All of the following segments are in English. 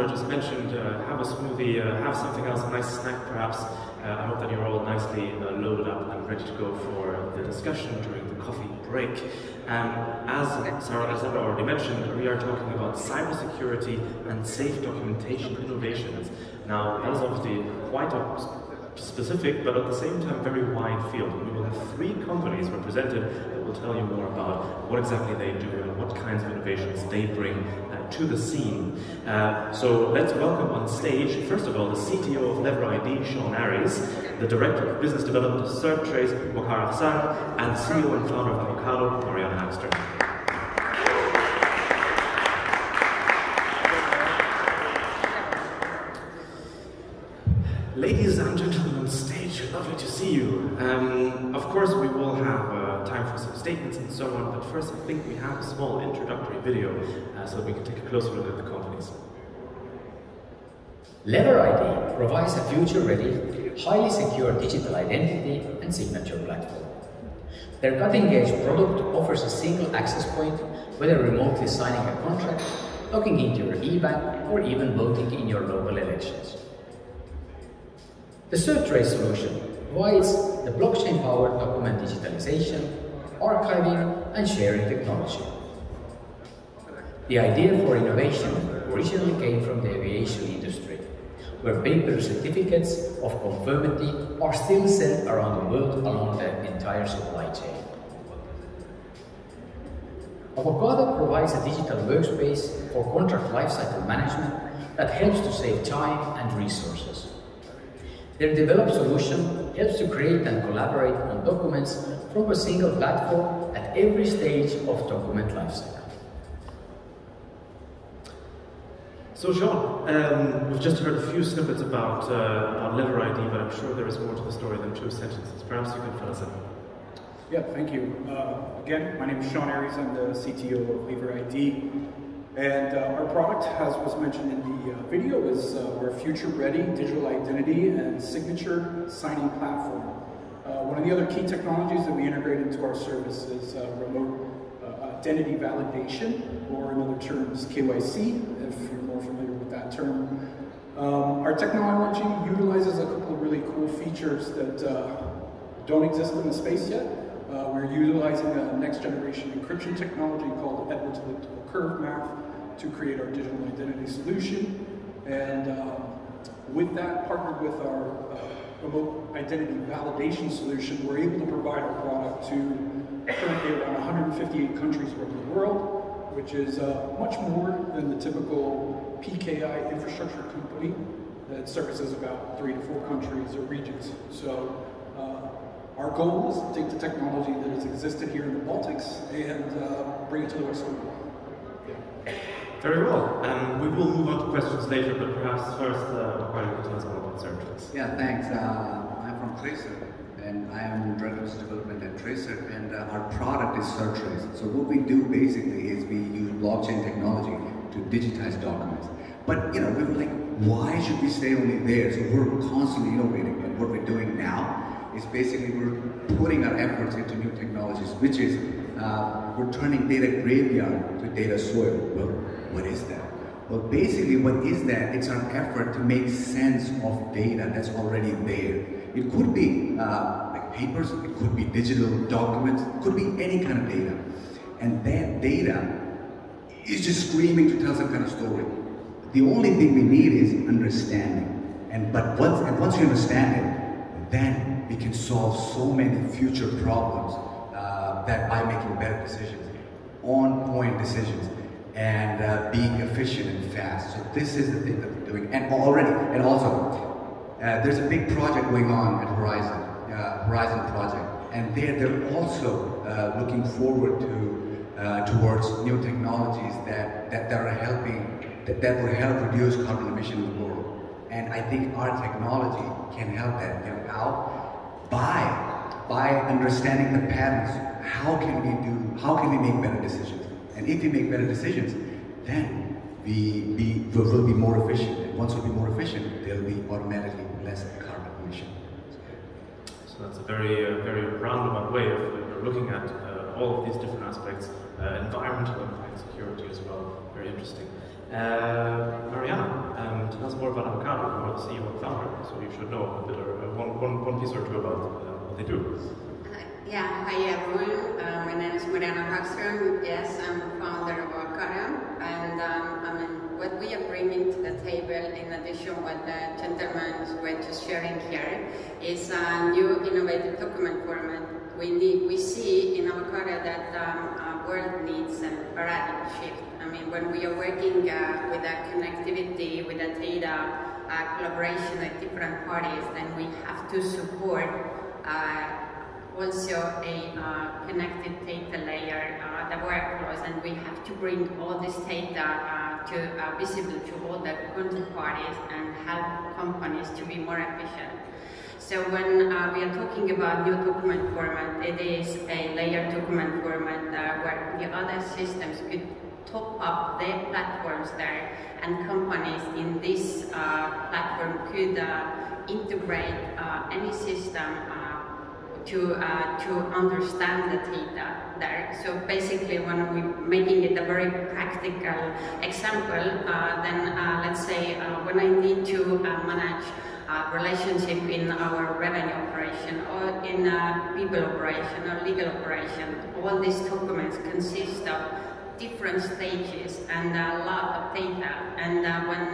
Sandra just mentioned, uh, have a smoothie, uh, have something else, a nice snack perhaps. Uh, I hope that you're all nicely loaded up and ready to go for the discussion during the coffee break. Um, as Sarah Alexander already mentioned, we are talking about cybersecurity and safe documentation innovations. Now, that is obviously quite a specific, but at the same time very wide field. We will have three companies represented that will tell you more about what exactly they do and what kinds of innovations they bring uh, to the scene. Uh, so let's welcome on stage, first of all, the CTO of Lever ID, Sean Aries, the Director of Business Development of CertTrace, Waqar Ahsan, and CEO and founder of Avokaado, Marianne Hagstrom. Ladies and gentlemen on stage, lovely to see you. Um, of course, we will have uh, time for some statements and so on, but first I think we have a small introductory video uh, so we can take a closer look at the companies. Lever ID provides a future-ready, highly secure digital identity and signature platform. Their cutting-edge product offers a single access point, whether remotely signing a contract, logging into your e-bank, or even voting in your local elections. The CertTrace solution provides the blockchain-powered document digitalization, archiving, and sharing technology. The idea for innovation originally came from the aviation industry, where paper certificates of conformity are still sent around the world along the entire supply chain. Avokaado provides a digital workspace for contract lifecycle management that helps to save time and resources. Their developed solution helps to create and collaborate on documents from a single platform at every stage of document lifecycle. So Sean, um, we've just heard a few snippets about, uh, about Lever ID, but I'm sure there is more to the story than two sentences. Perhaps you can fill us in. Yeah, thank you. Uh, again, my name is Sean Aries. I'm the CTO of Lever ID. And uh, our product, as was mentioned in the uh, video, is uh, we're future-ready digital identity and signature signing platform. Uh, one of the other key technologies that we integrate into our service is uh, remote uh, identity validation, or in other terms, KYC, if you're more familiar with that term. Um, our technology utilizes a couple of really cool features that don't exist in the space yet. We're utilizing a next generation encryption technology called Edwards Elliptical Curve Math to create our digital identity solution. And um, with that, partnered with our uh, remote identity validation solution, we're able to provide our product to currently around 158 countries around the world, which is uh, much more than the typical PKI infrastructure company that services about three to four countries or regions. So uh, goal is to take the technology that has existed here in the Baltics and uh, bring it to the rest of the world. Very well. Um, we will move on to questions later, but perhaps first, uh, Macario can tell us more about CertTrace. Yeah, thanks. Uh, I'm from TraCert, and I am Director of Development at TraCert, and uh, our product is CertTrace. So what we do basically is we use blockchain technology to digitize documents. But, you know, we were like, why should we stay only there? So we're constantly innovating, and what we're doing now is basically we're putting our efforts into new technologies, which is uh, we're turning data graveyard to data soil. Well, what is that? Well, basically, what is that? It's our effort to make sense of data that's already there. It could be uh, like papers, it could be digital documents, it could be any kind of data. And that data is just screaming to tell some kind of story. The only thing we need is understanding. And but once and once you understand it, then we can solve so many future problems uh, that by making better decisions, on point decisions and uh, being efficient and fast. So this is the thing that we're doing. And already, and also, uh, there's a big project going on at Horizon, uh, Horizon project, and they're, they're also uh, looking forward to towards new technologies that, that, that are helping, that, that will help reduce carbon emission in the world. And I think our technology can help that. Know, how? By, by understanding the patterns, how can we do, how can we make better decisions? And if we make better decisions, then we, we will be more efficient. And once we'll be more efficient, there'll be automatically less carbon emission. So that's a very, uh, very roundabout way of looking at uh, all of these different aspects, uh, environmental impact, security as well. Very interesting. Uh, Mariana, um, tell us more about Avokaado. You're the CEO and founder, so you should know a bit or uh, one, one, one piece or two about uh, what they do. Yeah, hi everyone. Uh, my name is Mariana Hagström. Yes, I'm the founder of Avokaado, and um, I mean, what we are bringing to the table, in addition what the gentlemen were just sharing here, is a new innovative document format. We need, we see in Avokaado that um, world needs a paradigm shift. I mean, when we are working uh, with a connectivity, with a data, uh, collaboration with different parties, then we have to support uh, also a uh, connected data layer, uh, the workflows, and we have to bring all this data to visible to all the content parties and help companies to be more efficient. So when uh, we are talking about new document format, it is a layered document format uh, where the other systems could top up their platforms there, and companies in this platform could integrate any system to, uh, to understand the data there. So basically when we're making it a very practical example, uh, then uh, let's say uh, when I need to uh, manage relationship in our revenue operation or in a people operation or legal operation, all these documents consist of different stages and a lot of data. And uh, when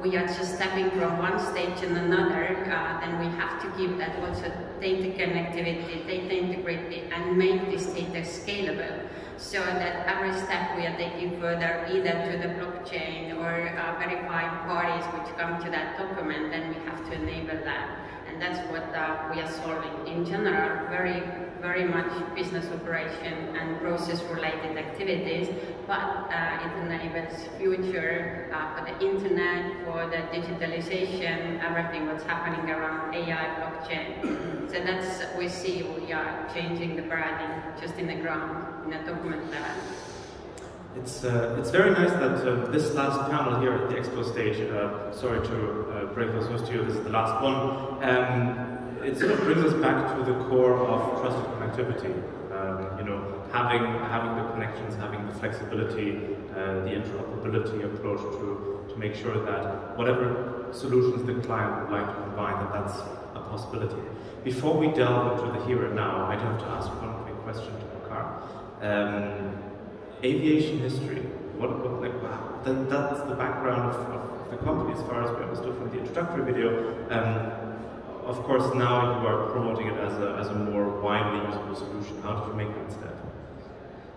we are just stepping from one stage to another, uh, then we have to give that also data connectivity, data integrity, and make this data scalable so that every step we are taking further either to the blockchain or uh, verified parties which come to that document, then we have to enable that. And that's what uh, we are solving. In general, very very much business operation and process related activities, but uh, it enables future uh, for the internet, for the digitalization, everything what's happening around AI, blockchain. so that's, what we see we are changing the paradigm just in the ground, in a document level. It's, uh, it's very nice that uh, this last panel here at the expo stage, uh, sorry to uh, break those news to you, this is the last one, um, it sort of brings us back to the core of trusted connectivity. Um, you know, having having the connections, having the flexibility, uh, the interoperability approach to to make sure that whatever solutions the client would like to combine, that that's a possibility. Before we delve into the here and now, I'd have to ask one quick question to Makar. Um, aviation history. What, what like wow, that, that's the background of, of, the company, as far as we understood from the introductory video. Um, of course, now you are promoting it as a, as a more widely usable solution. How did you make that step?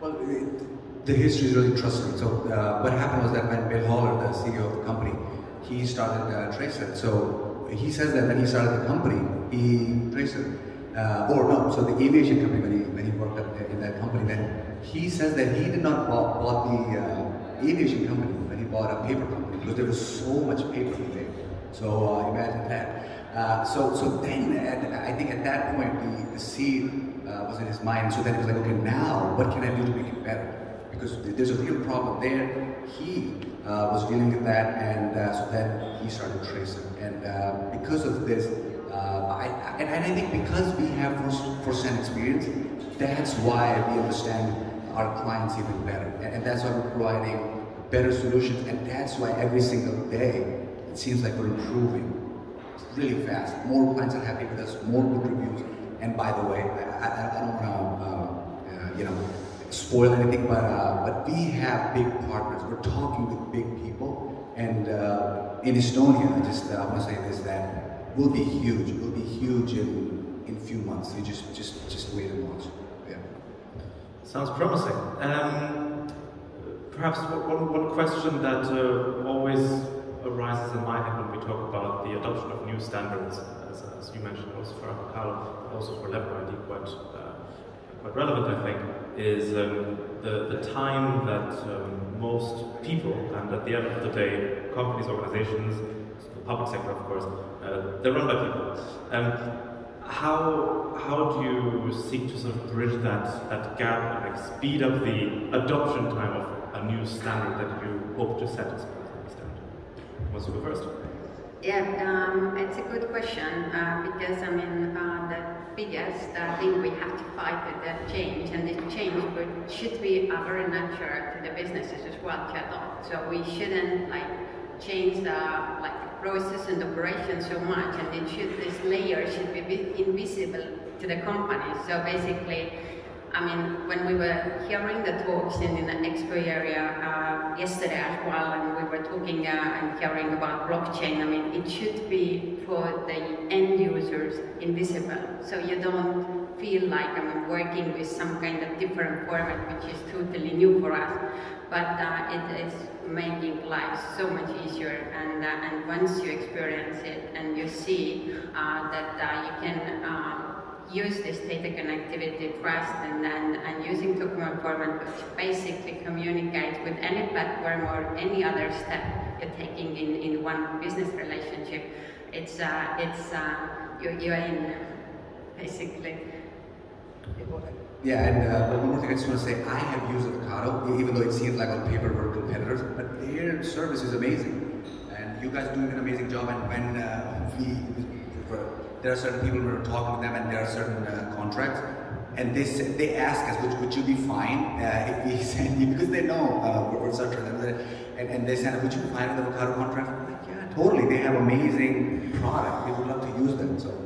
Well, it, the history is really trusting. So uh, what happened was that when Bill Holler, the CEO of the company, he started uh, TraCert. So he says that when he started the company, he TraCert, uh, or no, so the aviation company when he when he worked in that company, then he says that he did not bought, bought the uh, aviation company, but he bought a paper company because there was so much paper make. So uh, imagine that. Uh, so, so then, at, I think at that point, the, the seed uh, was in his mind. So then he was like, okay, now what can I do to make it better? Because there's a real problem there. He uh, was dealing with that, and uh, so then he started tracing. And because of this, I, and, and, I think because we have first-hand experience, that's why we understand our clients even better. And, and that's why we're providing better solutions, and that's why every single day it seems like we're improving really fast. More clients are happy with us, more good reviews. And by the way, I, I, I don't want to, uh, uh, you know, spoil anything, but uh, but we have big partners. We're talking with big people, and uh, in Estonia, just uh, I want to say this that will be huge. It Will be huge in in few months. You just just just wait and watch. Yeah. Sounds promising. Um, perhaps one, one question that uh, always arises in my head when we talk about the adoption of new standards, as, as you mentioned, also for Avokaado, also for Lever ID, quite, uh, quite relevant, I think, is um, the, the time that um, most people, and at the end of the day, companies, organizations, the public sector, of course, uh, they're run by people. Um, how, how do you seek to sort of bridge that, that gap and like speed up the adoption time of a new standard that you hope to set as wants to go first? Yeah, um, it's a good question uh, because I mean uh, the biggest uh, thing we have to fight with that change, and this change should be uh, very natural to the businesses as well to adopt. So we shouldn't like change the like process and operation so much, and it should this layer should be invisible to the company. So basically I mean, when we were hearing the talks in, in the expo area uh, yesterday as well, and we were talking uh, and hearing about blockchain, I mean, it should be for the end users invisible, so you don't feel like I'm working with some kind of different format, which is totally new for us. But uh, it is making life so much easier, and uh, and once you experience it and you see uh, that uh, you can use this data connectivity trust and, and, and using document format which basically communicates with any platform or any other step you're taking in, in one business relationship. It's, uh, it's uh, you're, you're in, basically. Yeah, and uh, one more thing I just want to say, I have used Avokaado, even though it seems like on paper we're competitors, but their service is amazing. And you guys are doing an amazing job, and when uh, we there are certain people we're talking to them and there are certain uh, contracts and they say, they ask us, would, would you be fine uh, if we send you, because they know uh, we're, such a, and, and they said, would you be fine with the Avokaado contract? I'm like, yeah, totally. They have amazing product. We would love to use them. So.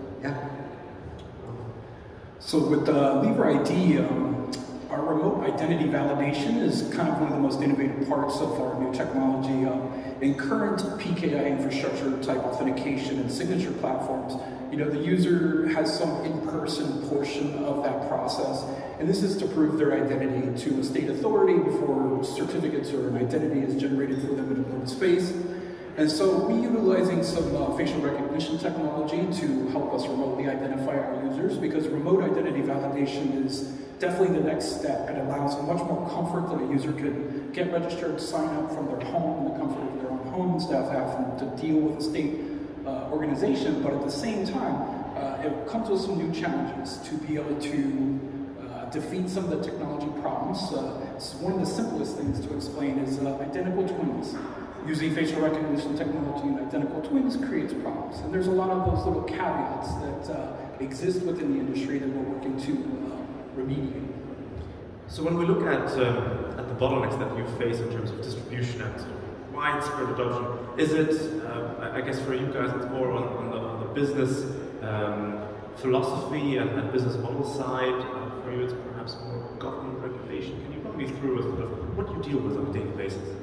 So with uh, Lever ID, um, our remote identity validation is kind of one of the most innovative parts of our new technology. Uh, in current PKI infrastructure type authentication and signature platforms, you know, the user has some in-person portion of that process, and this is to prove their identity to a state authority before certificates or an identity is generated for them in a known space. And so we're utilizing some uh, facial recognition technology to help us remotely identify our users because remote identity validation is definitely the next step. It allows much more comfort that a user could get registered, sign up from their home in the comfort of their own home instead of having to deal with a state uh, organization, but at the same time, uh, it comes with some new challenges to be able to uh, defeat some of the technology problems. Uh, one of the simplest things to explain is uh, identical twins. Using facial recognition technology and identical twins creates problems. And there's a lot of those little caveats that uh, exist within the industry that we're working to remediate. So when we look at, um, at the bottlenecks that you face in terms of distribution and widespread adoption, is it, uh, I guess for you guys, it's more on, on, the, on the, business um, philosophy and, and, business model side. Uh, for you, it's perhaps more government regulation. Can you run me through a sort of what you deal with on a daily basis?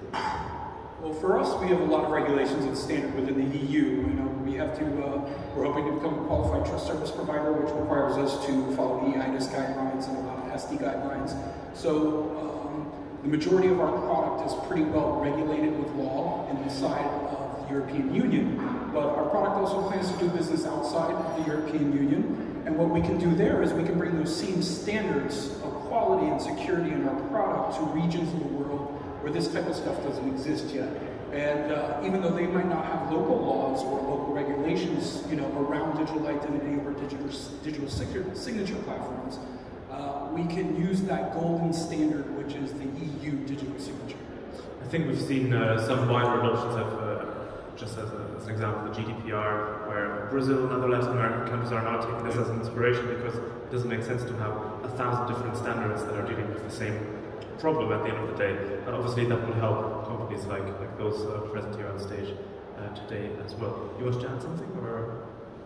Well, for us, we have a lot of regulations and standard within the EU. You know, we have to, uh, we're hoping to become a qualified trust service provider, which requires us to follow eIDAS guidelines and ETSI guidelines. So um, the majority of our product is pretty well regulated with law inside of the European Union. But our product also plans to do business outside the European Union. And what we can do there is we can bring those same standards of quality and security in our product to regions of the world where this type of stuff doesn't exist yet. And uh, even though they might not have local laws or local regulations, you know, around digital identity or digital, digital signature platforms, uh, we can use that golden standard, which is the EU digital signature. I think we've seen uh, some wider adoptions of, uh, just as, a, as, an example, the GDPR, where Brazil and other Latin American countries are now taking this as an inspiration because it doesn't make sense to have a thousand different standards that are dealing with the same problem at the end of the day. And obviously that will help companies like, like those uh, present here on stage uh, today as well. You want to add something or?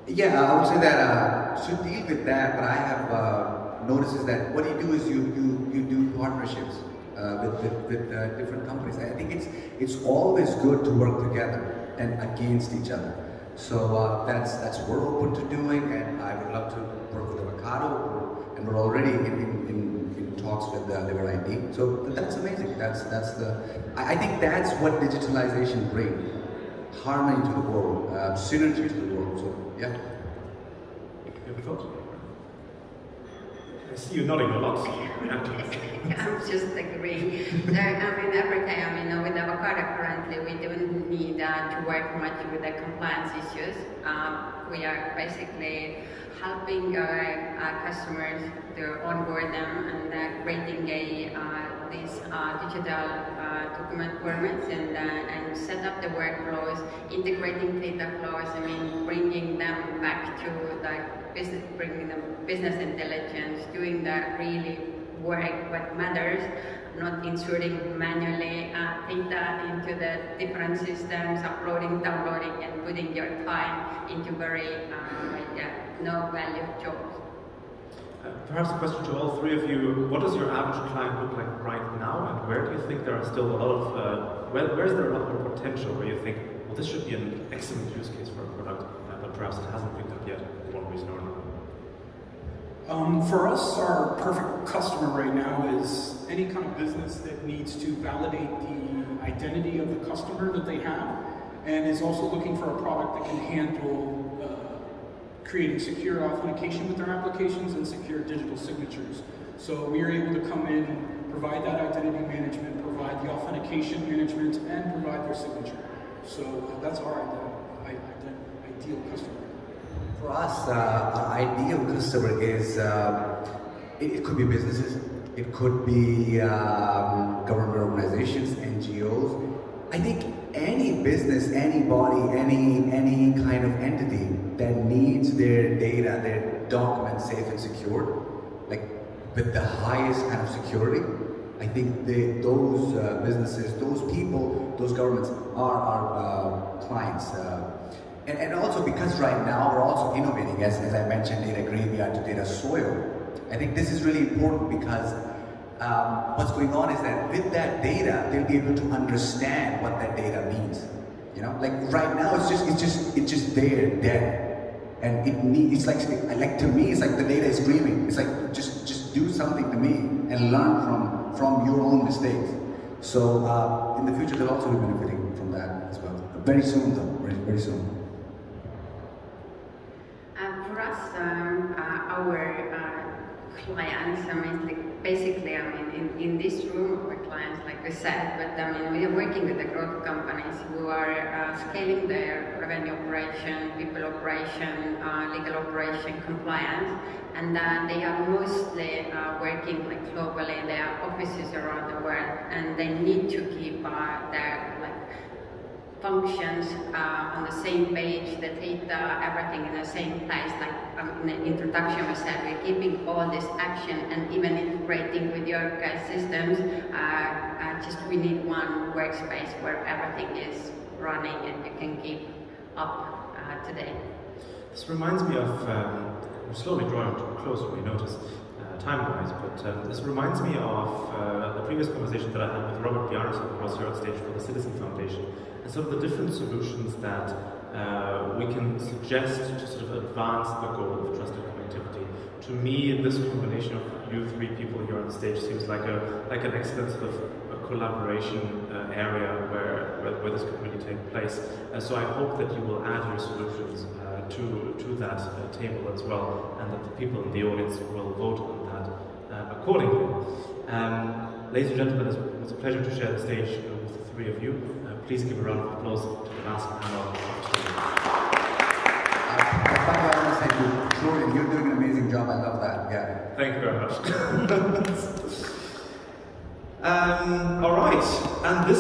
Yeah, I would say that uh, to deal with that, what I have uh, noticed is that what you do is you, you, you do partnerships uh, with, with, with uh, different companies. I think it's, it's always good to work together and against each other. So uh, that's that's what we're open to doing, and I would love to work with Avokaado, and we're already in, in, in with the Lever ID. So that's amazing. That's that's the. I, think that's what digitalization brings: harmony to the world, uh, synergy to the world. So yeah. I see you nodding a lot. I'm just agreeing. So, I mean, every day, I mean, with Avokaado currently, we don't need uh, to work much with the compliance issues. Uh, we are basically helping our, our customers to onboard them and uh, creating a uh, this uh, digital document formats and, uh, and set up the workflows, integrating data flows, I mean, bringing them back to the business, bringing them business intelligence, doing the really work, what matters, not inserting manually uh, data into the different systems, uploading, downloading, and putting your time into very um, like, uh, no value jobs. Perhaps a question to all three of you. What does your average client look like right now, and where do you think there are still a lot of, uh, where, where is there a lot more potential where you think, well, this should be an excellent use case for a product, uh, but perhaps it hasn't picked up yet for one reason or another? Um, for us, our perfect customer right now is any kind of business that needs to validate the identity of the customer that they have and is also looking for a product that can handle uh, creating secure authentication with their applications and secure digital signatures. So we are able to come in, provide that identity management, provide the authentication management, and provide their signature. So uh, that's our ideal customer. For us, uh, our ideal customer is, uh, it, it, could be businesses, it could be um, government organizations, NGOs. I think any business, anybody, any, any kind of entity that needs their data, their documents safe and secure, like with the highest kind of security, I think they, those uh, businesses, those people, those governments are our uh, clients. Uh, and, and also because right now we're also innovating, as, as I mentioned, data graveyard to data soil. I think this is really important because um, what's going on is that with that data, they'll be able to understand what that data means. You know, like right now, it's just it's just it's just there, dead, and it need, it's like like to me, it's like the data is screaming. It's like just just do something to me and learn from from your own mistakes. So uh, in the future, they'll also be benefiting from that as well. Very soon, though, very, very soon. um, uh, our uh, clients, I mean, like basically, I mean, in, in this room, our clients, like we said, but I mean, we are working with the growth companies who are uh, scaling their revenue operation, people operation, uh, legal operation, compliance, and uh, they are mostly uh, working like globally. They have offices around the world, and they need to keep their like functions uh, on the same page, the data, everything in the same place, like um, in the introduction we said, we're keeping all this action and even integrating with your guys' systems, uh, uh, just we need one workspace where everything is running and you can keep up uh, today. This reminds me of, um, we're slowly drawing to a close, we notice, uh, time-wise, but um, this reminds me of uh, the previous conversation that I had with Robert Bjarnason, who was here on stage for the Citizen Foundation, sort of the different solutions that uh, we can suggest to sort of advance the goal of trusted connectivity. To me, this combination of you three people here on stage seems like a like an excellent sort of collaboration uh, area where, where, where, this could really take place. Uh, so I hope that you will add your solutions uh, to, to that uh, table as well, and that the people in the audience will vote on that uh, accordingly. Um, ladies and gentlemen, it was a pleasure to share the stage with the three of you. Please give a round of applause to the last panel of today. Uh, I want to say to Florian, you're doing an amazing job. I love that. Yeah. Thank you very much. um, all right, and this.